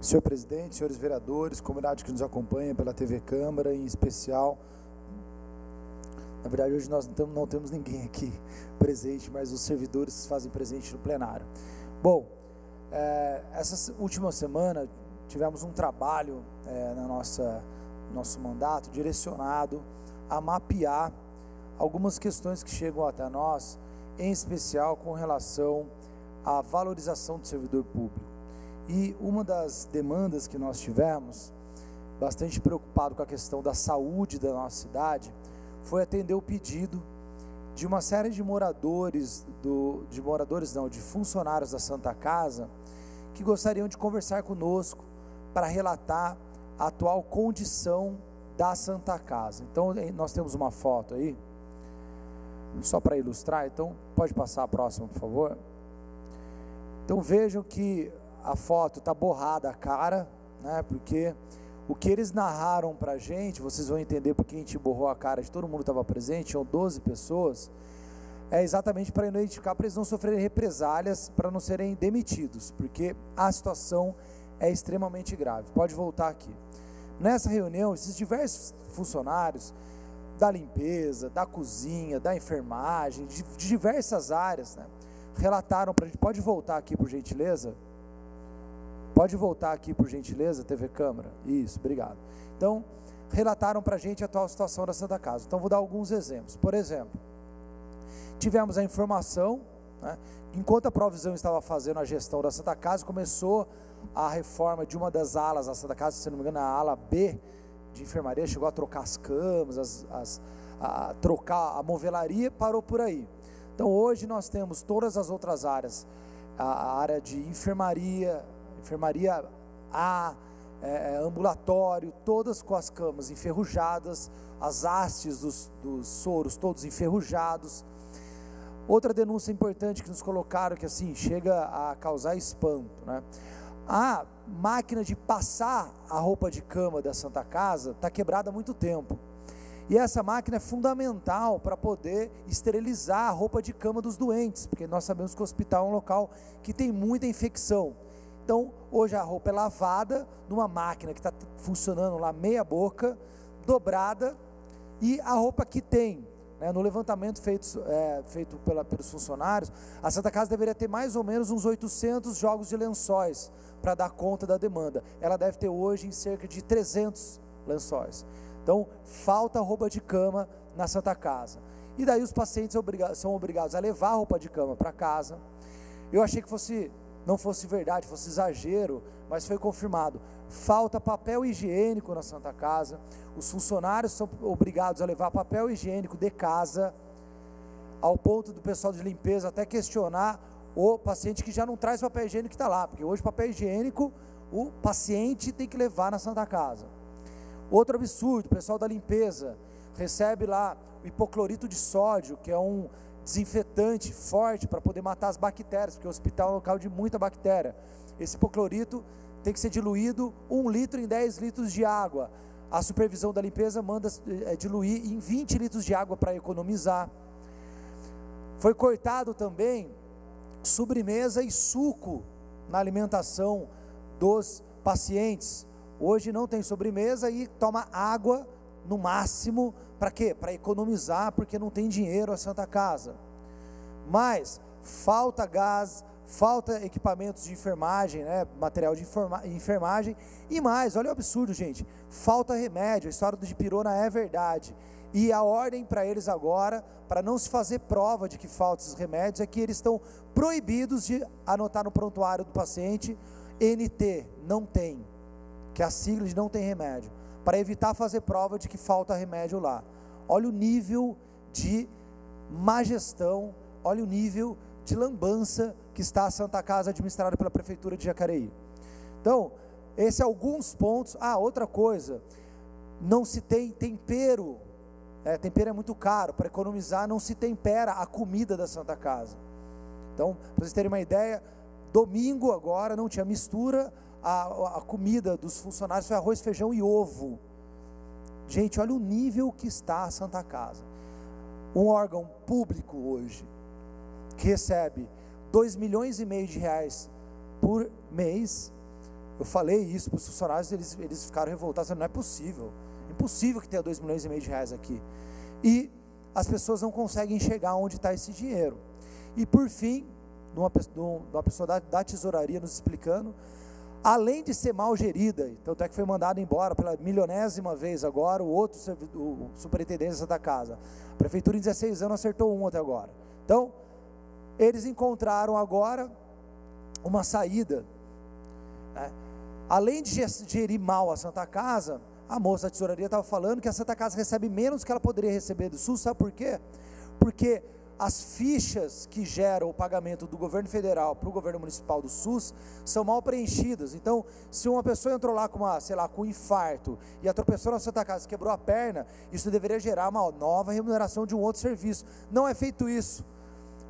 Senhor presidente, senhores vereadores, comunidade que nos acompanha pela TV Câmara, em especial. Na verdade, hoje nós não temos ninguém aqui presente, mas os servidores fazem presente no plenário. Bom, é, essa última semana tivemos um trabalho é, na nossa nosso mandato direcionado a mapear algumas questões que chegam até nós, em especial com relação à valorização do servidor público. E uma das demandas que nós tivemos, bastante preocupado com a questão da saúde da nossa cidade, foi atender o pedido de uma série de moradores do, de moradores não, de funcionários da Santa Casa que gostariam de conversar conosco para relatar a atual condição da Santa Casa. Então nós temos uma foto aí, só para ilustrar. Então pode passar a próxima, por favor. Então vejam que a foto está borrada a cara, né? Porque o que eles narraram para a gente, vocês vão entender porque a gente borrou a cara de todo mundo que estava presente, tinham 12 pessoas, é exatamente para identificar para eles não sofrerem represálias, para não serem demitidos, porque a situação é extremamente grave. Pode voltar aqui. Nessa reunião, esses diversos funcionários da limpeza, da cozinha, da enfermagem, de, de diversas áreas, né, relataram para a gente. Pode voltar aqui, por gentileza? Pode voltar aqui, por gentileza, TV Câmara? Isso, obrigado. Então, relataram para a gente a atual situação da Santa Casa. Então, vou dar alguns exemplos. Por exemplo, tivemos a informação, né, enquanto a provisão estava fazendo a gestão da Santa Casa, começou a reforma de uma das alas da Santa Casa, se não me engano, a ala B de enfermaria, chegou a trocar as camas, as, as, a trocar a movelaria, parou por aí. Então, hoje nós temos todas as outras áreas, a, a área de enfermaria, enfermaria A, é, é, ambulatório, todas com as camas enferrujadas, as hastes dos, dos soros todos enferrujados. Outra denúncia importante que nos colocaram, que assim, chega a causar espanto, né? A máquina de passar a roupa de cama da Santa Casa está quebrada há muito tempo. E essa máquina é fundamental para poder esterilizar a roupa de cama dos doentes, porque nós sabemos que o hospital é um local que tem muita infecção. Então, hoje a roupa é lavada numa máquina que está funcionando lá meia boca, dobrada, e a roupa que tem, né, no levantamento feito, é, feito pela, pelos funcionários, a Santa Casa deveria ter mais ou menos uns 800 jogos de lençóis para dar conta da demanda. Ela deve ter hoje em cerca de 300 lençóis. Então, falta roupa de cama na Santa Casa. E daí os pacientes são obrigados a levar a roupa de cama para casa. Eu achei que fosse não fosse verdade, fosse exagero, mas foi confirmado. Falta papel higiênico na Santa Casa. Os funcionários são obrigados a levar papel higiênico de casa, ao ponto do pessoal de limpeza até questionar o paciente que já não traz papel higiênico que está lá, porque hoje papel higiênico o paciente tem que levar na Santa Casa. Outro absurdo, o pessoal da limpeza recebe lá o hipoclorito de sódio, que é um desinfetante forte para poder matar as bactérias, porque o hospital é um local de muita bactéria. Esse hipoclorito tem que ser diluído um litro em 10 litros de água. A supervisão da limpeza manda é, diluir em 20 litros de água para economizar. Foi cortado também sobremesa e suco na alimentação dos pacientes. Hoje não tem sobremesa e toma água no máximo para quê? Para economizar, porque não tem dinheiro a Santa Casa. Mas falta gás, falta equipamentos de enfermagem, né? material de enfermagem e mais, olha o absurdo, gente. Falta remédio. A história do dipirona é verdade. E a ordem para eles agora, para não se fazer prova de que faltam esses remédios, é que eles estão proibidos de anotar no prontuário do paciente NT, não tem, que é a sigla de não tem remédio para evitar fazer prova de que falta remédio lá. Olha o nível de má gestão, olha o nível de lambança que está a Santa Casa administrada pela Prefeitura de Jacareí. Então, esses alguns pontos. Ah, outra coisa, não se tem tempero, é, tempero é muito caro, para economizar não se tempera a comida da Santa Casa. Então, para vocês terem uma ideia, domingo agora não tinha mistura, a, a comida dos funcionários foi arroz, feijão e ovo. Gente, olha o nível que está a Santa Casa. Um órgão público hoje que recebe 2 milhões e meio de reais por mês, Eu falei isso para os funcionários, eles, eles ficaram revoltados, não é possível, impossível que tenha 2 milhões e meio de reais aqui. E as pessoas não conseguem chegar onde está esse dinheiro. E por fim, uma, uma pessoa da, da tesouraria nos explicando, além de ser mal gerida, tanto é que foi mandado embora pela milionésima vez agora, o outro o superintendente da casa. A prefeitura em 16 anos acertou um até agora. Então, eles encontraram agora uma saída. Né? Além de gerir mal a Santa Casa, a moça da tesouraria estava falando que a Santa Casa recebe menos que ela poderia receber do SUS, sabe por quê? Porque as fichas que geram o pagamento do governo federal para o governo municipal do SUS são mal preenchidas. Então, se uma pessoa entrou lá com uma, sei lá, com um infarto e atropelou na Santa Casa, quebrou a perna, isso deveria gerar uma nova remuneração de um outro serviço. Não é feito isso.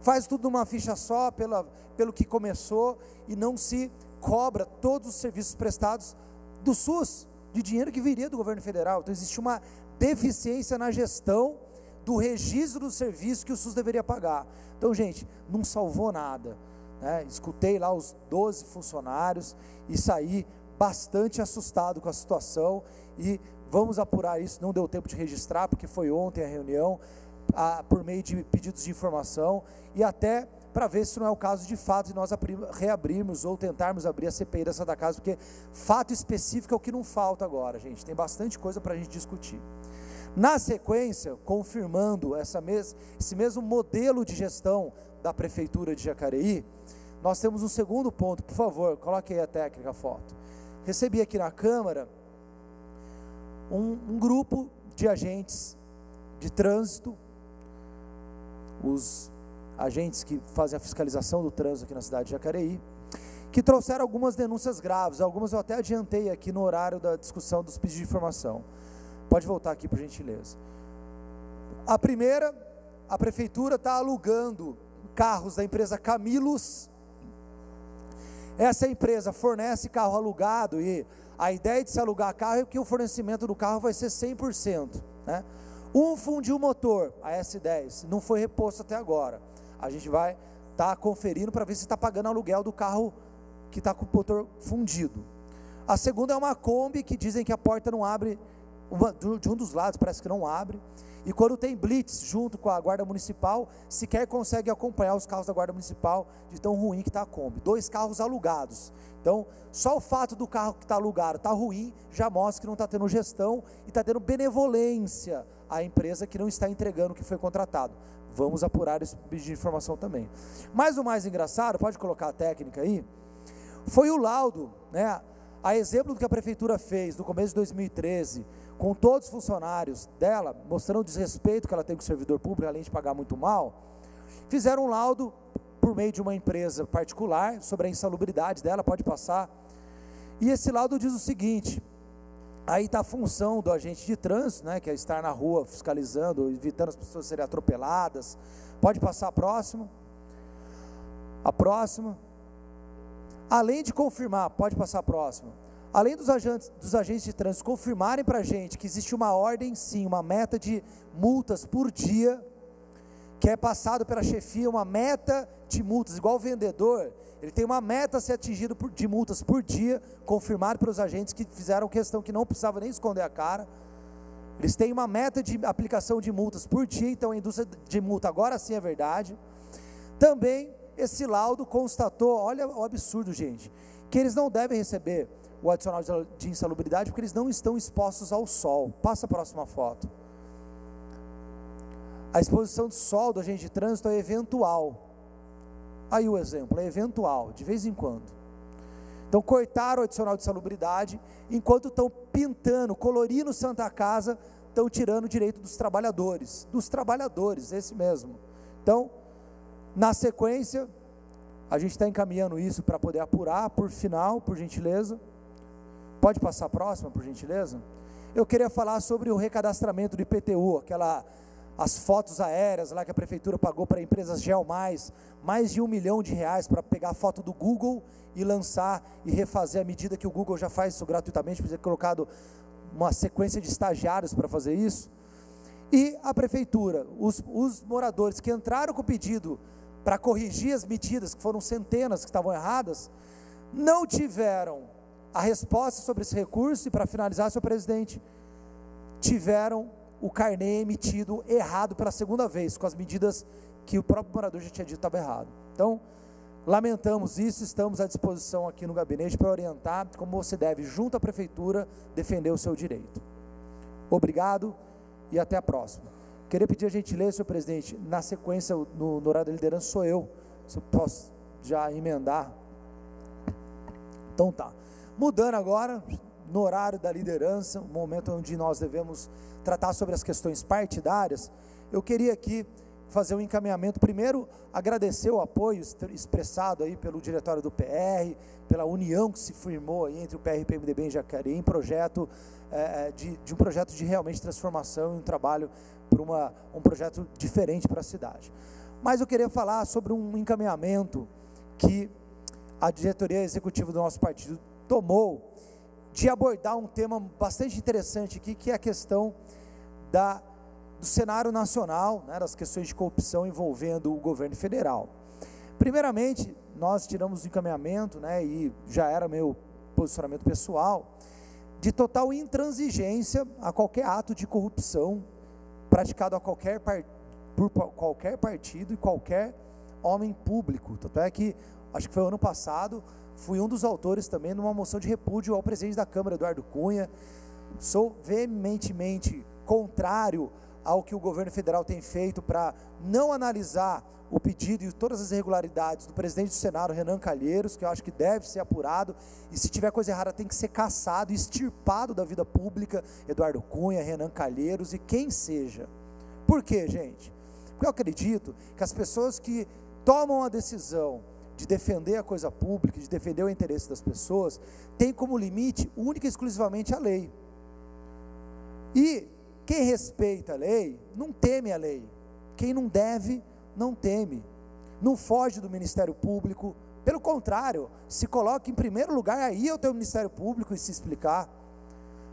Faz tudo numa ficha só, pela, pelo que começou, e não se cobra todos os serviços prestados do SUS de dinheiro que viria do governo federal. Então existe uma deficiência na gestão do registro do serviço que o SUS deveria pagar. Então, gente, não salvou nada. Né? Escutei lá os 12 funcionários e saí bastante assustado com a situação e vamos apurar isso. Não deu tempo de registrar porque foi ontem a reunião, a, por meio de pedidos de informação e até para ver se não é o caso de fato de nós reabrirmos ou tentarmos abrir a CPI da Casa, porque fato específico é o que não falta agora, gente. Tem bastante coisa para a gente discutir. Na sequência, confirmando essa mes esse mesmo modelo de gestão da Prefeitura de Jacareí, nós temos um segundo ponto, por favor, coloque aí a técnica a foto. Recebi aqui na Câmara um, um grupo de agentes de trânsito, os agentes que fazem a fiscalização do trânsito aqui na cidade de Jacareí, que trouxeram algumas denúncias graves, algumas eu até adiantei aqui no horário da discussão dos pedidos de informação. Pode voltar aqui, por gentileza. A primeira, a prefeitura está alugando carros da empresa Camilos. Essa empresa fornece carro alugado e a ideia de se alugar carro é que o fornecimento do carro vai ser 100%. Né? Um fundiu o motor, a S10, não foi reposto até agora a gente vai estar tá conferindo para ver se está pagando aluguel do carro que está com o motor fundido. A segunda é uma Kombi que dizem que a porta não abre, de um dos lados parece que não abre. E quando tem blitz junto com a guarda municipal, sequer consegue acompanhar os carros da guarda municipal de tão ruim que está a Kombi. Dois carros alugados. Então, só o fato do carro que está alugado estar tá ruim já mostra que não está tendo gestão e está tendo benevolência à empresa que não está entregando o que foi contratado. Vamos apurar esse pedido de informação também. Mas o mais engraçado, pode colocar a técnica aí, foi o laudo, né? A exemplo do que a prefeitura fez no começo de 2013, com todos os funcionários dela, mostrando o desrespeito que ela tem com o servidor público, além de pagar muito mal, fizeram um laudo por meio de uma empresa particular sobre a insalubridade dela, pode passar. E esse laudo diz o seguinte: Aí está a função do agente de trânsito, né, que é estar na rua fiscalizando, evitando as pessoas serem atropeladas. Pode passar a próxima. A próxima. Além de confirmar, pode passar a próxima. Além dos agentes, dos agentes de trânsito confirmarem para a gente que existe uma ordem, sim, uma meta de multas por dia, que é passado pela chefia, uma meta de multas, igual o vendedor, ele tem uma meta a ser atingido por, de multas por dia, confirmado pelos agentes que fizeram questão que não precisava nem esconder a cara. Eles têm uma meta de aplicação de multas por dia, então a indústria de multa agora sim é verdade. Também esse laudo constatou, olha o absurdo, gente, que eles não devem receber o adicional de insalubridade porque eles não estão expostos ao sol. Passa a próxima foto. A exposição de sol do agente de trânsito é eventual. Aí o exemplo, é eventual, de vez em quando. Então cortaram o adicional de salubridade, enquanto estão pintando, colorindo Santa Casa, estão tirando o direito dos trabalhadores, dos trabalhadores, esse mesmo. Então, na sequência, a gente está encaminhando isso para poder apurar, por final, por gentileza. Pode passar a próxima, por gentileza? Eu queria falar sobre o recadastramento do IPTU, aquela as fotos aéreas lá que a prefeitura pagou para empresas Geomais, mais de um milhão de reais para pegar a foto do Google e lançar e refazer a medida que o Google já faz isso gratuitamente, por ter colocado uma sequência de estagiários para fazer isso. E a prefeitura, os, os moradores que entraram com o pedido para corrigir as medidas, que foram centenas que estavam erradas, não tiveram a resposta sobre esse recurso, e para finalizar, senhor presidente, tiveram o carnê emitido errado pela segunda vez, com as medidas que o próprio morador já tinha dito estava errado. Então, lamentamos isso, estamos à disposição aqui no gabinete para orientar como você deve, junto à prefeitura, defender o seu direito. Obrigado e até a próxima. Queria pedir a gentileza, senhor presidente, na sequência, no, no horário da liderança sou eu, se eu posso já emendar. Então tá. Mudando agora, no horário da liderança, o momento onde nós devemos tratar sobre as questões partidárias, eu queria aqui fazer um encaminhamento. Primeiro, agradecer o apoio expressado aí pelo diretório do PR, pela união que se firmou aí entre o PR e o PMDB em Jacareí, em projeto é, de, de, um projeto de realmente transformação e um trabalho para um projeto diferente para a cidade. Mas eu queria falar sobre um encaminhamento que a diretoria executiva do nosso partido tomou de abordar um tema bastante interessante aqui, que é a questão da do cenário nacional, né, das questões de corrupção envolvendo o governo federal. Primeiramente, nós tiramos o encaminhamento, né, e já era meu posicionamento pessoal, de total intransigência a qualquer ato de corrupção praticado a qualquer por qualquer partido e qualquer homem público. Tanto é que, acho que foi ano passado, fui um dos autores também numa moção de repúdio ao presidente da Câmara, Eduardo Cunha. Sou veementemente contrário ao que o governo federal tem feito para não analisar o pedido e todas as irregularidades do presidente do Senado, Renan Calheiros, que eu acho que deve ser apurado, e se tiver coisa errada tem que ser caçado, extirpado da vida pública, Eduardo Cunha, Renan Calheiros e quem seja. Por quê, gente? Porque eu acredito que as pessoas que tomam a decisão de defender a coisa pública, de defender o interesse das pessoas, têm como limite única e exclusivamente a lei. E quem respeita a lei, não teme a lei. Quem não deve, não teme. Não foge do Ministério Público. Pelo contrário, se coloca em primeiro lugar, aí é o teu Ministério Público e se explicar.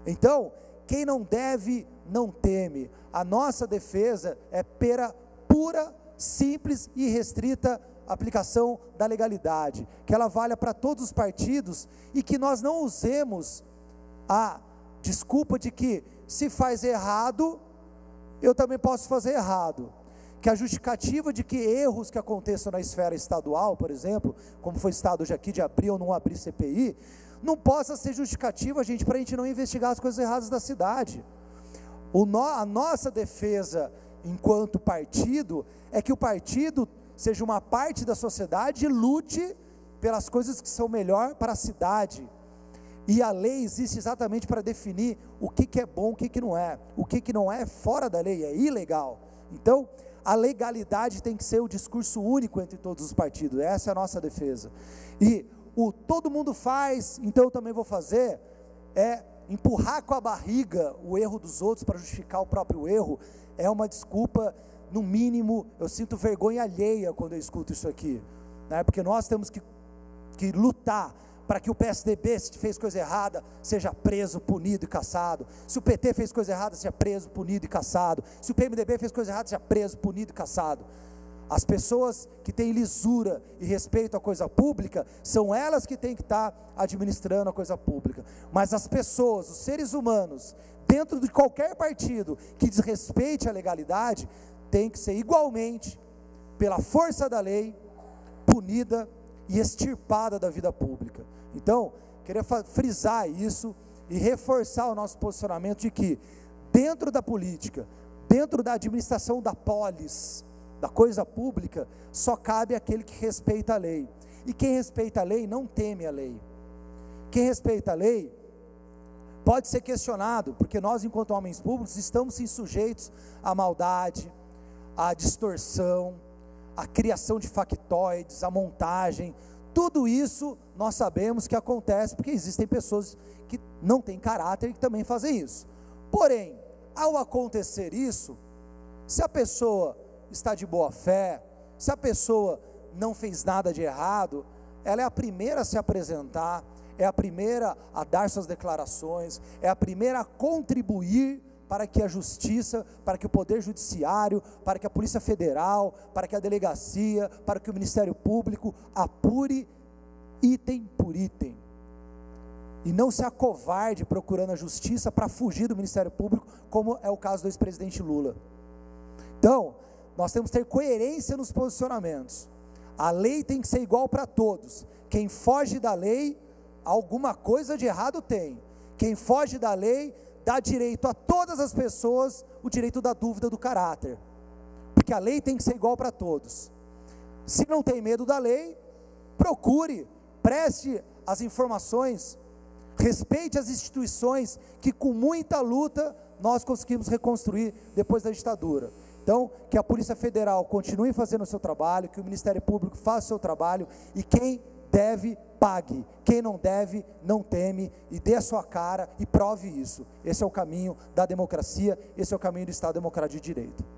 Então, quem não deve, não teme. A nossa defesa é pera pura, simples e restrita aplicação da legalidade, que ela valha para todos os partidos e que nós não usemos a desculpa de que se faz errado, eu também posso fazer errado. Que a justificativa de que erros que aconteçam na esfera estadual, por exemplo, como foi estado hoje aqui de abrir ou não abrir CPI, não possa ser justificativa, gente, para a gente não investigar as coisas erradas da cidade. No, a nossa defesa enquanto partido é que o partido seja uma parte da sociedade e lute pelas coisas que são melhor para a cidade, e a lei existe exatamente para definir o que, que é bom, o que, que não é. O que, que não é fora da lei, é ilegal. Então, a legalidade tem que ser o discurso único entre todos os partidos. Essa é a nossa defesa. E o todo mundo faz, então eu também vou fazer, é empurrar com a barriga o erro dos outros para justificar o próprio erro, é uma desculpa, no mínimo, eu sinto vergonha alheia quando eu escuto isso aqui. Né? Porque nós temos que, que lutar para que o PSDB, se fez coisa errada, seja preso, punido e caçado. Se o PT fez coisa errada, seja preso, punido e caçado. Se o PMDB fez coisa errada, seja preso, punido e caçado. As pessoas que têm lisura e respeito à coisa pública, são elas que têm que estar administrando a coisa pública. Mas as pessoas, os seres humanos, dentro de qualquer partido que desrespeite a legalidade, tem que ser igualmente, pela força da lei, punida e extirpada da vida pública. Então, queria frisar isso e reforçar o nosso posicionamento de que, dentro da política, dentro da administração da polis, da coisa pública, só cabe aquele que respeita a lei. E quem respeita a lei não teme a lei. Quem respeita a lei pode ser questionado, porque nós, enquanto homens públicos, estamos sim sujeitos à maldade, à distorção, à criação de factoides, à montagem, tudo isso nós sabemos que acontece porque existem pessoas que não têm caráter e que também fazem isso. Porém, ao acontecer isso, se a pessoa está de boa fé, se a pessoa não fez nada de errado, ela é a primeira a se apresentar, é a primeira a dar suas declarações, é a primeira a contribuir para que a justiça, para que o poder judiciário, para que a Polícia Federal, para que a delegacia, para que o Ministério Público apure item por item. e não se acovarde procurando a justiça para fugir do Ministério Público, como é o caso do ex-presidente Lula. Então, nós temos que ter coerência nos posicionamentos. A lei tem que ser igual para todos. Quem foge da lei, alguma coisa de errado tem. Quem foge da lei, dá direito a todas as pessoas o direito da dúvida do caráter. Porque a lei tem que ser igual para todos. Se não tem medo da lei, procure, preste as informações Respeite as instituições que com muita luta nós conseguimos reconstruir depois da ditadura. Então, que a Polícia Federal continue fazendo o seu trabalho, que o Ministério Público faça o seu trabalho e quem deve, pague. Quem não deve, não teme e dê a sua cara e prove isso. Esse é o caminho da democracia, esse é o caminho do Estado Democrático de Direito.